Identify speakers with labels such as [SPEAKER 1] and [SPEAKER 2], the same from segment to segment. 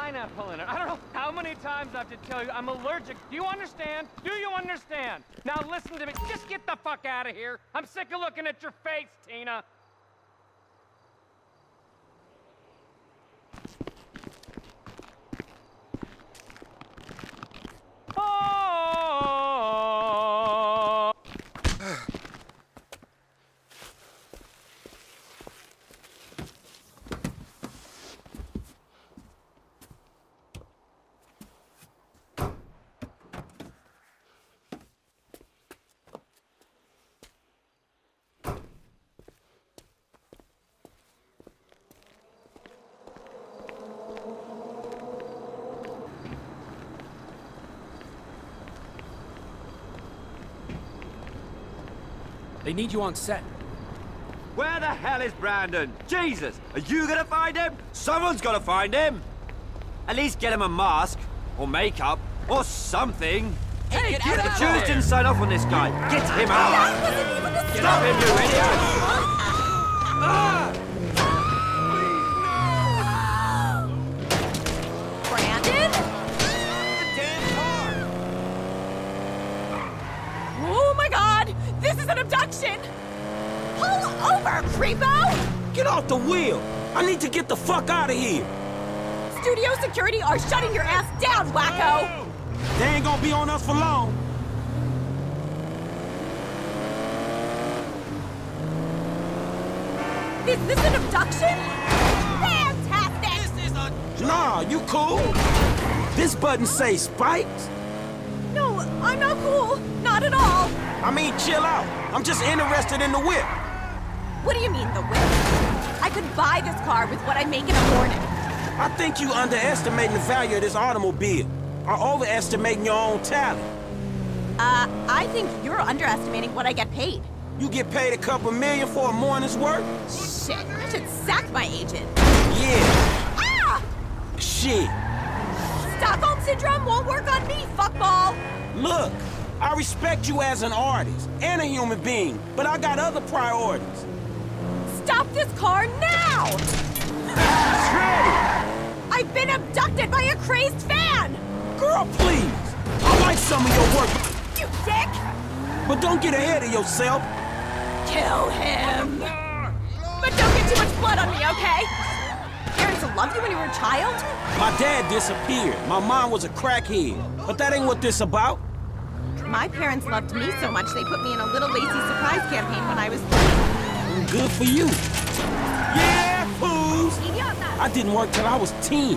[SPEAKER 1] pineapple in it. I don't know how many times I have to tell you I'm allergic. Do you understand? Do you understand? Now listen to me. Just get the fuck out of here. I'm sick of looking at your face, Tina. Oh.
[SPEAKER 2] They need you on set.
[SPEAKER 3] Where the hell is Brandon? Jesus! Are you gonna find him? Someone's gotta find him! At least get him a mask, or makeup, or something.
[SPEAKER 2] Hey, get,
[SPEAKER 3] The
[SPEAKER 2] out
[SPEAKER 3] Jews didn't sign off on this guy. Get him out! Stop him, you idiot!
[SPEAKER 4] Brandon? over, creepo!
[SPEAKER 5] Get off the wheel. I need to get the fuck out of here.
[SPEAKER 4] Studio security are shutting your ass down, wacko!
[SPEAKER 5] They ain't gonna be on us for long.
[SPEAKER 4] Is this an abduction? Fantastic!
[SPEAKER 3] This is a...
[SPEAKER 5] Nah, you cool? This button say spikes?
[SPEAKER 4] No, I'm not cool. Not at all.
[SPEAKER 5] I mean, chill out. I'm just interested in the whip.
[SPEAKER 4] What do you mean, the whip? I could buy this car with what I make in a morning.
[SPEAKER 5] I think you underestimating the value of this automobile. Or overestimating your own talent.
[SPEAKER 4] Uh, I think you're underestimating what I get paid.
[SPEAKER 5] You get paid a couple million for a morning's work?
[SPEAKER 4] Shit, I should sack my agent.
[SPEAKER 5] Yeah,
[SPEAKER 4] Ah!
[SPEAKER 5] shit.
[SPEAKER 4] Stockholm Syndrome won't work on me, fuckball!
[SPEAKER 5] Look, I respect you as an artist and a human being, but I got other priorities.
[SPEAKER 4] Stop this car now! I've been abducted by a crazed fan!
[SPEAKER 5] Girl, please. I like some of your work,
[SPEAKER 4] You dick!
[SPEAKER 5] but don't get ahead of yourself.
[SPEAKER 4] Kill him! But don't get too much blood on me, okay? Parents loved you when you were a child?
[SPEAKER 5] My dad disappeared. My mom was a crackhead. But that ain't what this about.
[SPEAKER 4] My parents loved me so much they put me in a Little Lacy surprise campaign when I was
[SPEAKER 5] Good for you. Yeah, fools. I didn't work till I was 10.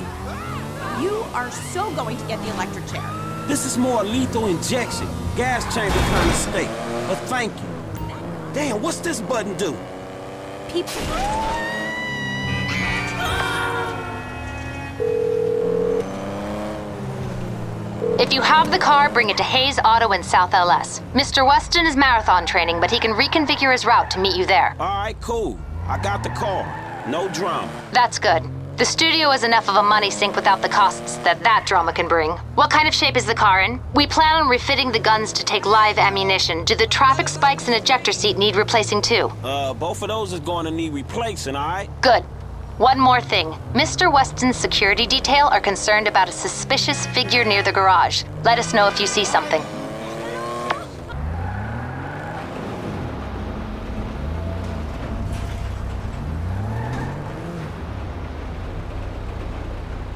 [SPEAKER 4] You are so going to get the electric chair.
[SPEAKER 5] This is more a lethal injection, gas chamber kind of state. But thank you. Damn, what's this button do?
[SPEAKER 4] People.
[SPEAKER 6] If you have the car, bring it to Hayes Auto in South LS. Mr. Weston is marathon training, but he can reconfigure his route to meet you there.
[SPEAKER 5] All right, cool. I got the car. No drama.
[SPEAKER 6] That's good. The studio is enough of a money sink without the costs that that drama can bring. What kind of shape is the car in? We plan on refitting the guns to take live ammunition. Do the traffic spikes and ejector seat need replacing too?
[SPEAKER 5] Uh, both of those is going to need replacing, all right?
[SPEAKER 6] Good. One more thing. Mr. Weston's security detail are concerned about a suspicious figure near the garage. Let us know if you see something.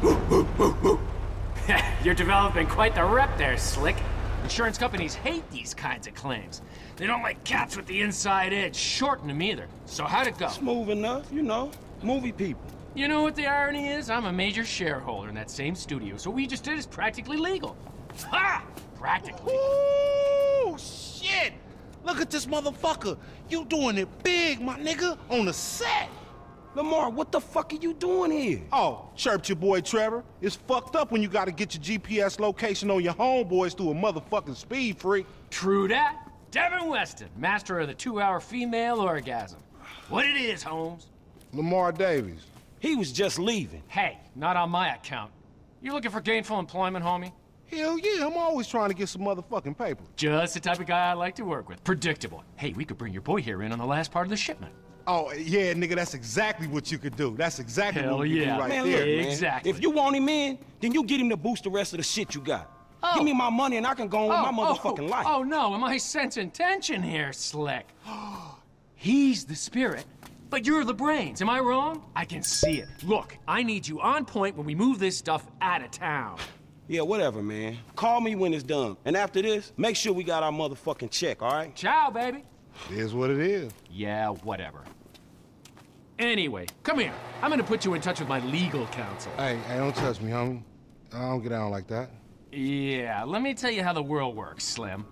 [SPEAKER 2] You're developing quite the rep there, Slick. Insurance companies hate these kinds of claims. They don't like cats with the inside edge, shorten them either. So how'd it go?
[SPEAKER 5] Smooth enough, you know. Movie people.
[SPEAKER 2] You know what the irony is? I'm a major shareholder in that same studio, so what we just did is practically legal. Ha! Practically.
[SPEAKER 5] Ooh, shit!
[SPEAKER 7] Look at this motherfucker. You doing it big, my nigga, on the set.
[SPEAKER 5] Lamar, what the fuck are you doing here?
[SPEAKER 7] Oh, chirped your boy Trevor. It's fucked up when you gotta get your GPS location on your homeboys through a motherfucking speed freak.
[SPEAKER 2] True that. Devin Weston, master of the two-hour female orgasm. What it is, Holmes?
[SPEAKER 7] Lamar Davis.
[SPEAKER 5] He was just leaving.
[SPEAKER 2] Hey, not on my account. You looking for gainful employment, homie?
[SPEAKER 7] Hell yeah, I'm always trying to get some motherfucking paper.
[SPEAKER 2] Just the type of guy I like to work with. Predictable. Hey, we could bring your boy here in on the last part of the shipment.
[SPEAKER 7] Oh, yeah, nigga, that's exactly what you could do. That's exactly
[SPEAKER 2] Hell
[SPEAKER 7] what you
[SPEAKER 2] yeah.
[SPEAKER 7] do right
[SPEAKER 5] Man,
[SPEAKER 7] there.
[SPEAKER 5] look, man.
[SPEAKER 2] Exactly.
[SPEAKER 5] If you want him in, then you get him to boost the rest of the shit you got. Oh. Give me my money and I can go on with my oh, oh, motherfucking
[SPEAKER 2] oh,
[SPEAKER 5] life.
[SPEAKER 2] Oh no, am I sensing tension here, Slick? He's the spirit, but you're the brains. Am I wrong? I can see it. Look, I need you on point when we move this stuff out of town.
[SPEAKER 5] Yeah, whatever, man. Call me when it's done. And after this, make sure we got our motherfucking check, all right?
[SPEAKER 2] Ciao, baby.
[SPEAKER 7] It is what it is.
[SPEAKER 2] Yeah, whatever. Anyway, come here. I'm gonna put you in touch with my legal counsel.
[SPEAKER 7] Hey, hey, don't touch me, homie. I don't get down like that.
[SPEAKER 2] Yeah, let me tell you how the world works, Slim.